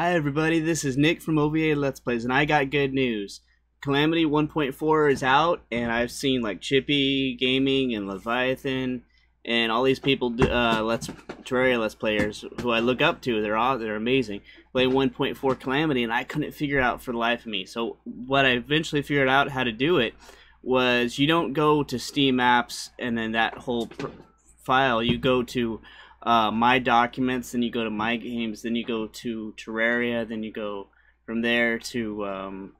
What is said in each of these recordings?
Hi everybody, this is Nick from OVA Let's Plays, and I got good news. Calamity 1.4 is out, and I've seen like Chippy Gaming and Leviathan, and all these people, do, uh, Let's Terraria Let's Players who I look up to. They're all they're amazing. Play 1.4 Calamity, and I couldn't figure out for the life of me. So what I eventually figured out how to do it was you don't go to Steam apps and then that whole file. You go to uh, my documents, then you go to my games, then you go to Terraria, then you go from there to um,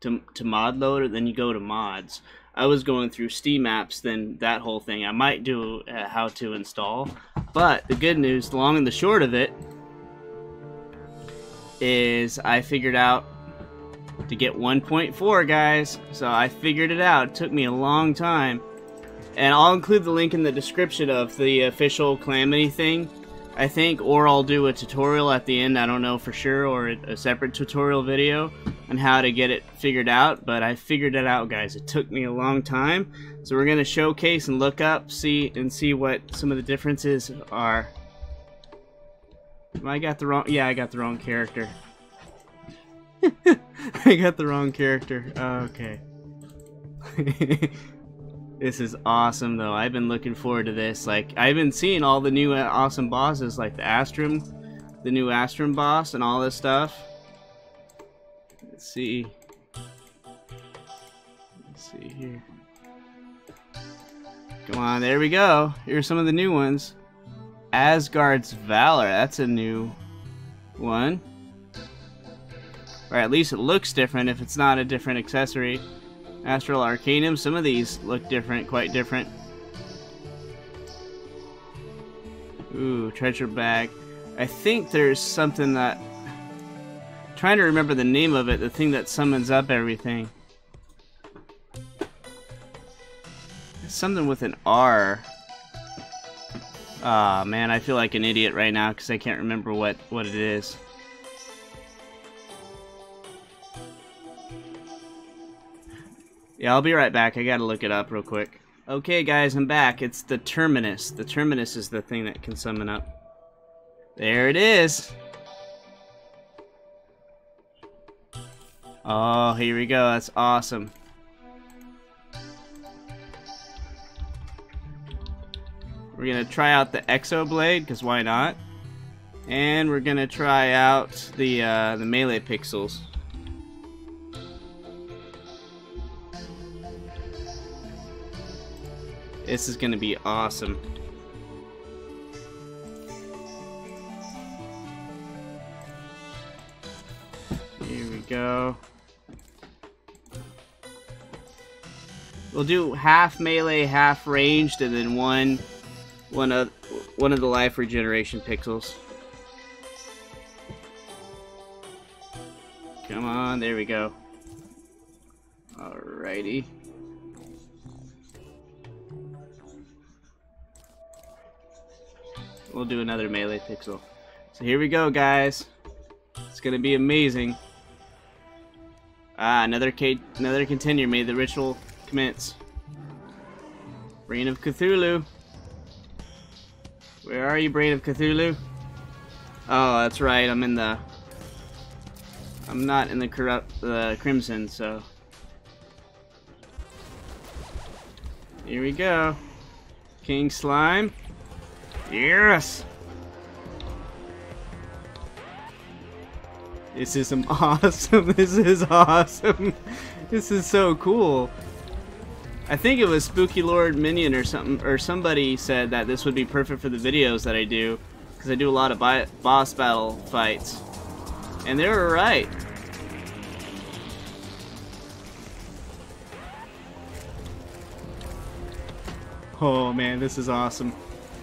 to to mod loader, then you go to mods. I was going through Steam apps, then that whole thing. I might do uh, how to install, but the good news, the long and the short of it, is I figured out to get 1.4, guys. So I figured it out. It took me a long time. And I'll include the link in the description of the official Calamity thing, I think, or I'll do a tutorial at the end, I don't know for sure, or a separate tutorial video on how to get it figured out, but I figured it out, guys. It took me a long time, so we're going to showcase and look up, see, and see what some of the differences are. I got the wrong, yeah, I got the wrong character. I got the wrong character. okay. This is awesome, though. I've been looking forward to this. Like, I've been seeing all the new uh, awesome bosses, like the Astrum, the new Astrum boss, and all this stuff. Let's see. Let's see here. Come on, there we go. Here's some of the new ones. Asgard's Valor. That's a new one. Or at least it looks different if it's not a different accessory. Astral Arcanum. Some of these look different, quite different. Ooh, treasure bag. I think there's something that... I'm trying to remember the name of it, the thing that summons up everything. It's something with an R. Ah, oh, man, I feel like an idiot right now because I can't remember what, what it is. Yeah, I'll be right back. I gotta look it up real quick. Okay, guys, I'm back. It's the Terminus. The Terminus is the thing that can summon up. There it is. Oh, here we go. That's awesome. We're gonna try out the Exo Blade, because why not? And we're gonna try out the uh, the melee pixels. This is gonna be awesome. Here we go. We'll do half melee, half ranged, and then one, one of, one of the life regeneration pixels. Come on, there we go. Alrighty. We'll do another melee pixel. So here we go, guys. It's gonna be amazing. Ah, another K another continuer. May the ritual commence. Brain of Cthulhu. Where are you, Brain of Cthulhu? Oh, that's right. I'm in the. I'm not in the corrupt the Crimson, so. Here we go. King Slime. Yes! This is awesome. This is awesome. This is so cool. I think it was Spooky Lord Minion or something, or somebody said that this would be perfect for the videos that I do, because I do a lot of boss battle fights. And they were right. Oh man, this is awesome.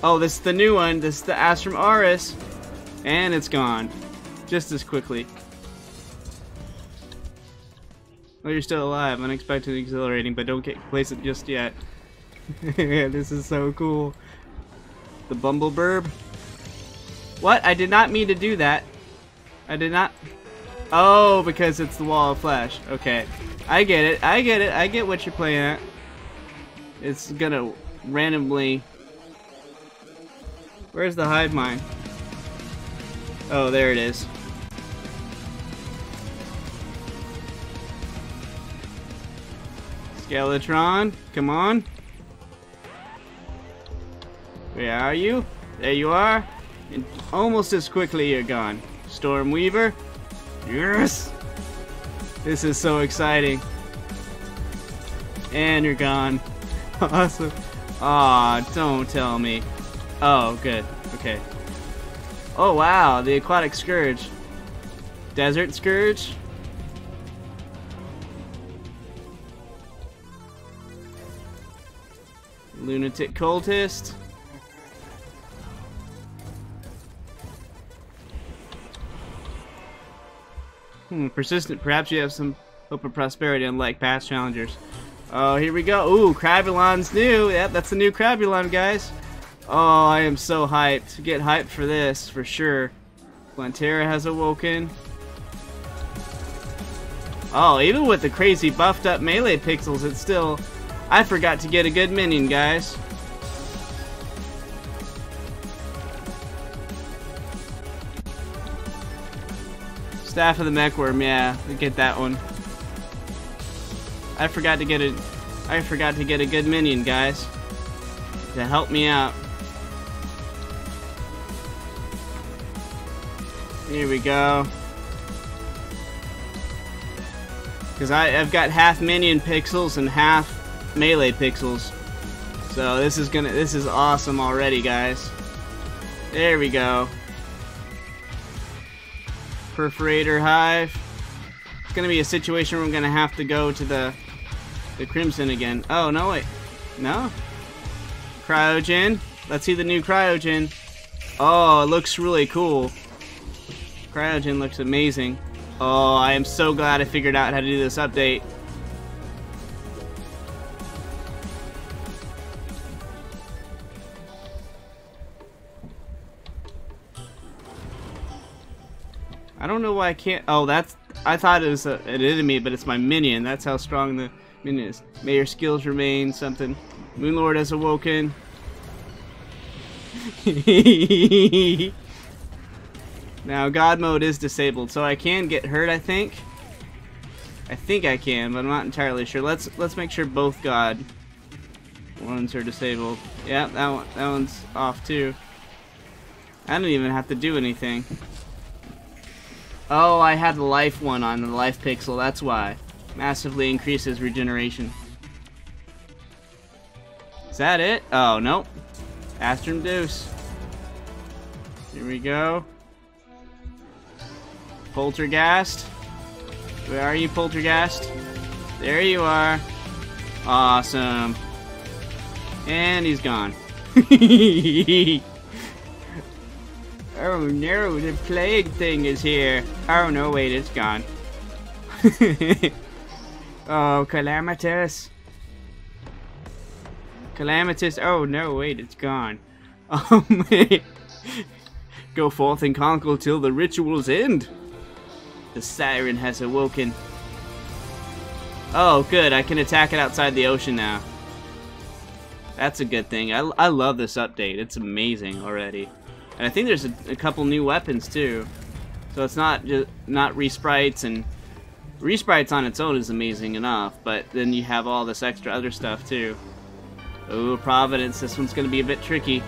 Oh, this is the new one. This is the Astrum Aureus. And it's gone. Just as quickly. Oh, you're still alive. Unexpected exhilarating, but don't get place it just yet. this is so cool. The Bumblebirb. What? I did not mean to do that. I did not... Oh, because it's the Wall of Flesh. Okay. I get it. I get it. I get what you're playing at. It's gonna randomly Where's the Hive Mind? Oh, there it is. Skeletron, come on. Where are you? There you are. And almost as quickly you're gone. Stormweaver. Yes! This is so exciting. And you're gone. awesome. Aw, don't tell me. Oh, good. Okay. Oh, wow. The Aquatic Scourge. Desert Scourge? Lunatic Cultist. Hmm, persistent. Perhaps you have some hope of prosperity unlike past challengers. Oh, here we go. Ooh, Crabulon's new. Yep, that's the new Crabulon, guys. Oh, I am so hyped. Get hyped for this, for sure. Plantera has awoken. Oh, even with the crazy buffed up melee pixels, it's still... I forgot to get a good minion, guys. Staff of the Mechworm, yeah, get that one. I forgot to get a, I forgot to get a good minion, guys, to help me out. Here we go. Because I've got half minion pixels and half melee pixels. So this is gonna, this is awesome already, guys. There we go. Perforator Hive. It's gonna be a situation where I'm gonna have to go to the the Crimson again. Oh no wait. No? Cryogen. Let's see the new Cryogen. Oh, it looks really cool. Cryogen looks amazing. Oh, I am so glad I figured out how to do this update. I don't know why I can't. Oh, that's. I thought it was a, an enemy, but it's my minion. That's how strong the minion is. May your skills remain something. Moonlord has awoken. now, God mode is disabled, so I can get hurt, I think. I think I can, but I'm not entirely sure. Let's let's make sure both God ones are disabled. Yeah, that one that one's off too. I don't even have to do anything. Oh, I had the life one on the life pixel, that's why. Massively increases regeneration. Is that it? Oh, nope. Astrum Deus. Here we go. Polterghast. Where are you, Polterghast? There you are. Awesome. And he's gone. Oh no, the plague thing is here. Oh no, wait, it's gone. oh, Calamitas. Calamitas. Oh no, wait, it's gone. Oh man. Go forth and conquer till the rituals end. The siren has awoken. Oh, good. I can attack it outside the ocean now. That's a good thing. I, I love this update. It's amazing already. And I think there's a, a couple new weapons too. So it's not just not resprites and resprites on its own is amazing enough, but then you have all this extra other stuff too. Oh, Providence, this one's gonna be a bit tricky.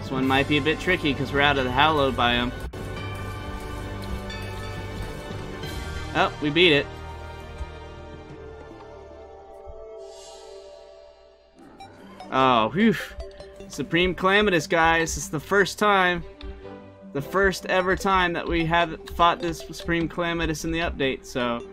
This one might be a bit tricky because we're out of the Hallowed biome. Oh, we beat it. Oh, whew. Supreme Calamitas, guys. It's the first time, the first ever time that we have fought this Supreme Calamitas in the update, so...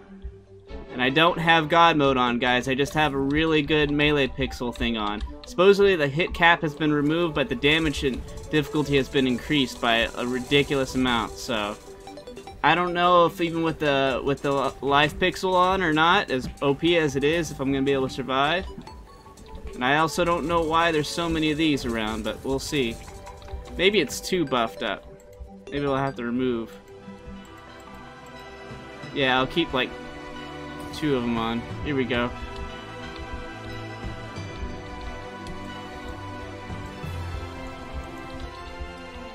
And I don't have God mode on, guys. I just have a really good melee pixel thing on. Supposedly the hit cap has been removed, but the damage and difficulty has been increased by a ridiculous amount, so... I don't know if even with the with the life pixel on or not, as OP as it is, if I'm to be able to survive. And I also don't know why there's so many of these around, but we'll see. Maybe it's too buffed up. Maybe I'll have to remove. Yeah, I'll keep like two of them on. Here we go.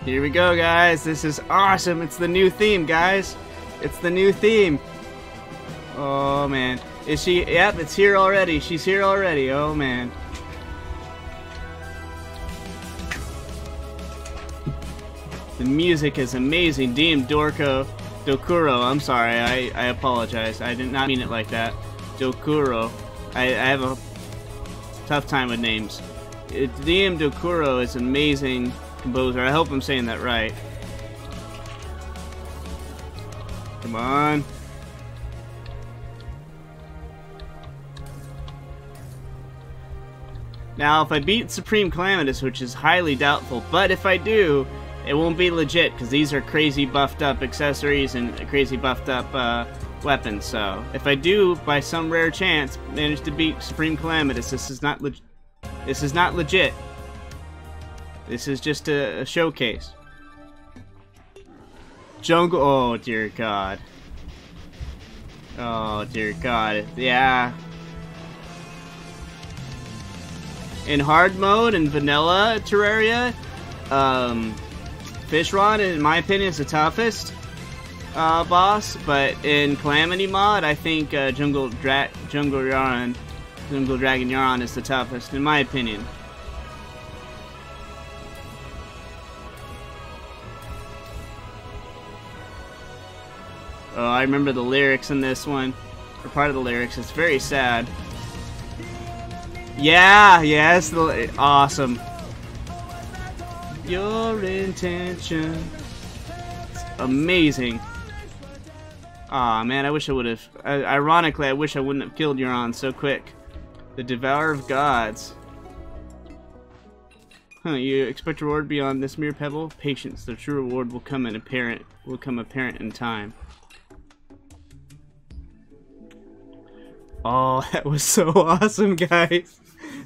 Here we go, guys. This is awesome. It's the new theme, guys. It's the new theme. Oh, man. Is she? Yep, it's here already. She's here already. Oh, man. The music is amazing. DM Dorko. Dokuro. I'm sorry. I, I apologize. I did not mean it like that. Dokuro. I, I have a tough time with names. DM Dokuro is amazing composer. I hope I'm saying that right. Come on. Now, if I beat Supreme Calamitas, which is highly doubtful, but if I do, it won't be legit, because these are crazy buffed up accessories and crazy buffed up uh, weapons, so... If I do, by some rare chance, manage to beat Supreme Calamitas, this is not. This is not legit. This is just a, a showcase. Jungle. Oh dear God. Oh dear God. Yeah. In hard mode and vanilla Terraria, um, Fishron, in my opinion, is the toughest uh, boss. But in Calamity mod, I think uh, Jungle Dra Jungle Yharon, Jungle Dragon Yharon is the toughest, in my opinion. Oh, I remember the lyrics in this one. Or part of the lyrics. It's very sad. Yeah, yes, the, awesome. Your intention. It's amazing. Aw, oh, man, I wish I would have... Ironically, I wish I wouldn't have killed Yharon so quick. The Devourer of Gods. Huh, you expect reward beyond this mere pebble? Patience, the true reward will come in apparent will come apparent in time. Oh, that was so awesome, guys.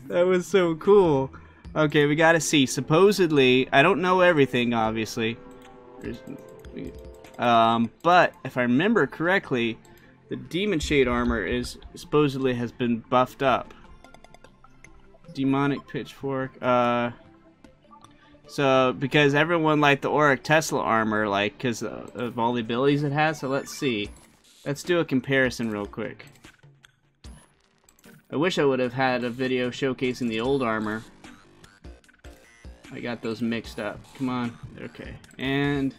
That was so cool. Okay, we gotta see. Supposedly, I don't know everything, obviously. Um, but if I remember correctly, the Demon Shade armor is supposedly has been buffed up. Demonic Pitchfork. Uh, so because everyone liked the Auric Tesla armor, like because of all the abilities it has. So let's see. Let's do a comparison real quick. I wish I would have had a video showcasing the old armor. I got those mixed up. Come on. Okay. And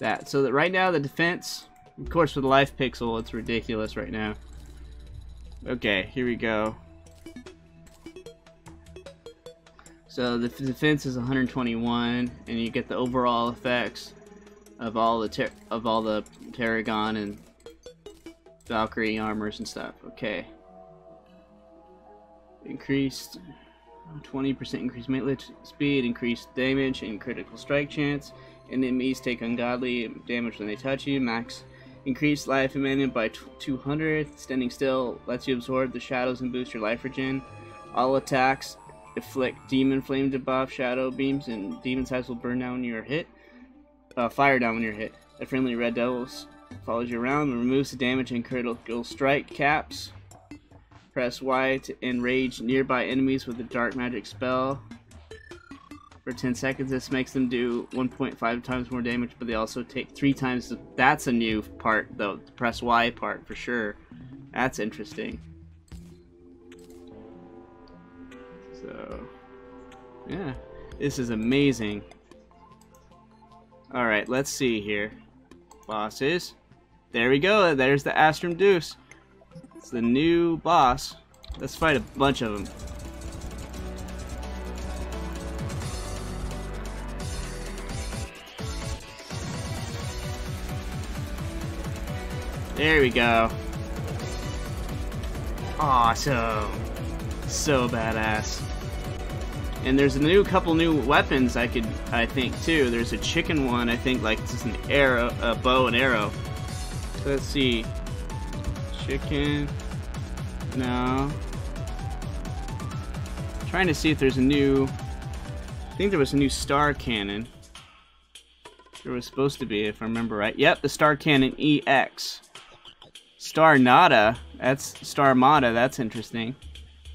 that. So that right now the defense, of course with life pixel, it's ridiculous right now. Okay, here we go. So the defense is 121, and you get the overall effects of all the of all the Tarragon and Valkyrie armors and stuff. Okay increased 20% increased melee speed, increased damage and critical strike chance. Enemies take ungodly damage when they touch you. Max increased life amendment by 200. Standing still lets you absorb the shadows and boost your life regen. All attacks inflict demon flame debuff, shadow beams, and demon size will burn down when you're hit. Uh, fire down when you're hit. A friendly red devil follows you around and removes the damage and critical strike caps. Press Y to enrage nearby enemies with a dark magic spell. For 10 seconds, this makes them do 1.5 times more damage, but they also take 3 times. That's a new part, though. The press Y part, for sure. That's interesting. So, yeah. This is amazing. Alright, let's see here. Bosses. There we go. There's the Astrum Deus. It's the new boss. Let's fight a bunch of them. There we go. Awesome. So badass. And there's a new couple new weapons I could I think too. There's a chicken one, I think like just an arrow a bow and arrow. Let's see chicken. No. trying to see if there's a new... I think there was a new star cannon. There was supposed to be, if I remember right. Yep, the star cannon EX. Star Nada. That's Star Mata. That's interesting.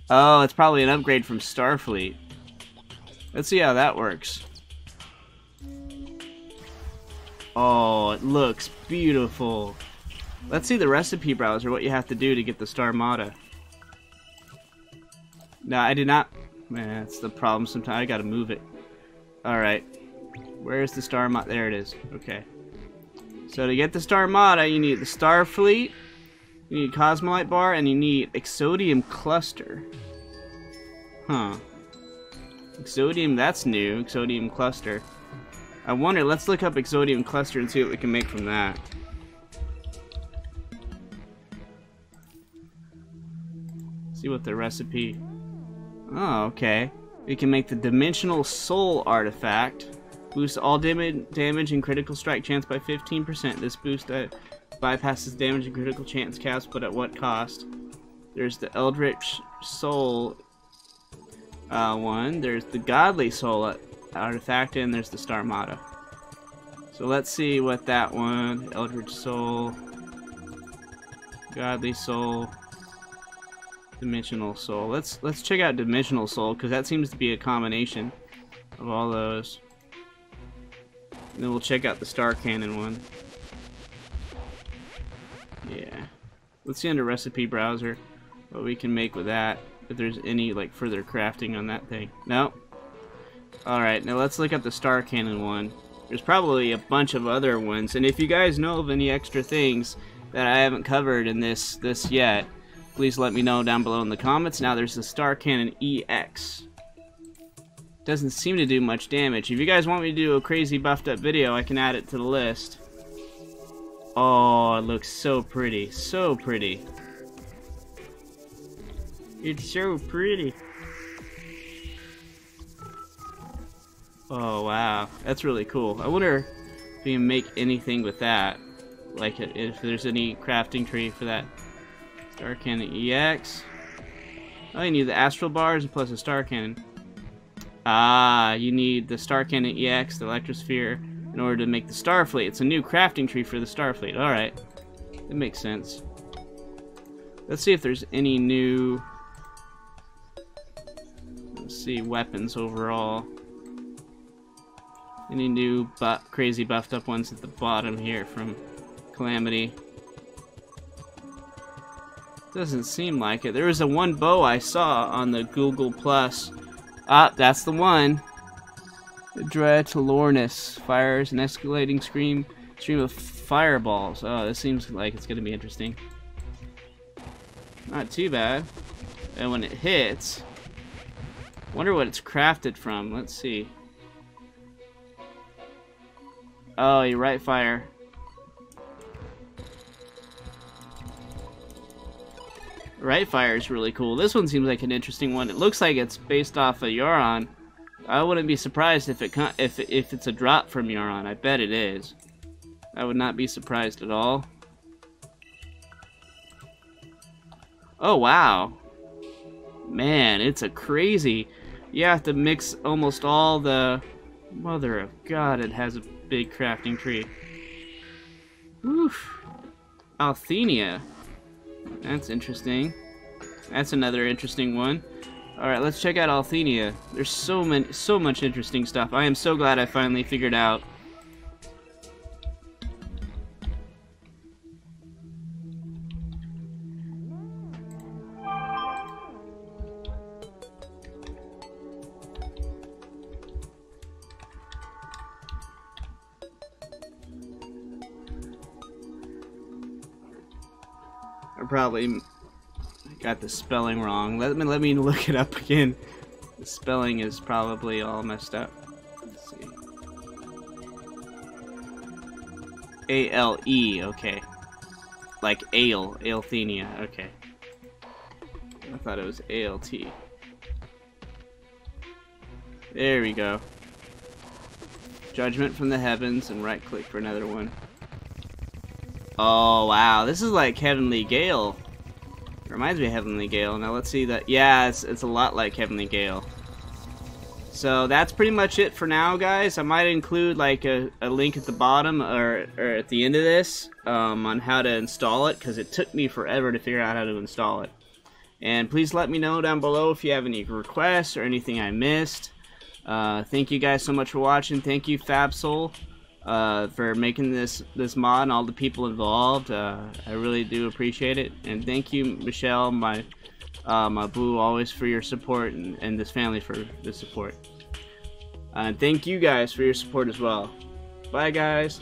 Oh, it's probably an upgrade from Starfleet. Let's see how that works. Oh, it looks beautiful. Let's see the recipe browser, what you have to do to get the Starmada. No, I did not. Man, that's the problem sometimes. I gotta move it. Alright. Where's the Starmada? There it is. Okay. So to get the Starmada, you need the Starfleet, you need Cosmilite Bar, and you need Exodium Cluster. Huh. Exodium, that's new. Exodium Cluster. I wonder, let's look up Exodium Cluster and see what we can make from that. See what the recipe... Oh, okay. We can make the Dimensional Soul Artifact. Boost all dam damage and critical strike chance by 15%. This boost uh, bypasses damage and critical chance caps, but at what cost? There's the Eldritch Soul uh, one. There's the Godly Soul artifact, and there's the Starmada. So let's see what that one, Eldritch Soul, Godly Soul, Dimensional Soul. Let's let's check out Dimensional Soul because that seems to be a combination of all those. And then we'll check out the Star Cannon one. Yeah. Let's see under recipe browser what we can make with that. If there's any like further crafting on that thing. No. Alright, now let's look up the Star Cannon one. There's probably a bunch of other ones, and if you guys know of any extra things that I haven't covered in this this yet, please let me know down below in the comments. Now there's the Star Cannon EX. Doesn't seem to do much damage. If you guys want me to do a crazy buffed up video, I can add it to the list. Oh, it looks so pretty. So pretty. It's so pretty. Oh, wow. That's really cool. I wonder if you can make anything with that. Like, if there's any crafting tree for that. Star Cannon EX. Oh, you need the Astral Bars plus a Star Cannon. Ah, you need the Star Cannon EX, the Electrosphere, in order to make the Starfleet. It's a new crafting tree for the Starfleet. Alright. That makes sense. Let's see if there's any new... Let's see, weapons overall. Any new bu crazy buffed up ones at the bottom here from Calamity. Doesn't seem like it. There was a one bow I saw on the Google Plus Ah, that's the one. Dread fires an escalating scream stream of fireballs. Oh, this seems like it's gonna be interesting. Not too bad. And when it hits, wonder what it's crafted from. Let's see. Oh, you right fire. Right Fire is really cool. This one seems like an interesting one. It looks like it's based off of Yharon. I wouldn't be surprised if it if if it's a drop from Yharon. I bet it is. I would not be surprised at all. Oh wow. Man, it's a crazy. You have to mix almost all the Mother of God, it has a big crafting tree. Oof. Althenia. That's interesting. That's another interesting one. Alright, let's check out Althenia. There's so many, so much interesting stuff. I am so glad I finally figured out probably got the spelling wrong. Let me let me look it up again. The spelling is probably all messed up. Let's see. A L E, okay. Like ale, Alethenia, okay. I thought it was A L T. There we go. Judgment from the heavens and right click for another one. Oh, wow. This is like Heavenly Gale. Reminds me of Heavenly Gale. Now let's see that. Yeah, it's, it's a lot like Heavenly Gale. So that's pretty much it for now, guys. I might include like a, a link at the bottom or, or at the end of this um, on how to install it because it took me forever to figure out how to install it. And please let me know down below if you have any requests or anything I missed. Uh, thank you guys so much for watching. Thank you, Fabsol. Uh, for making this this mod and all the people involved. Uh, I really do appreciate it, and thank you, Michelle, my uh, my boo, always for your support, and, and this family for the support. Uh, and thank you guys for your support as well. Bye, guys.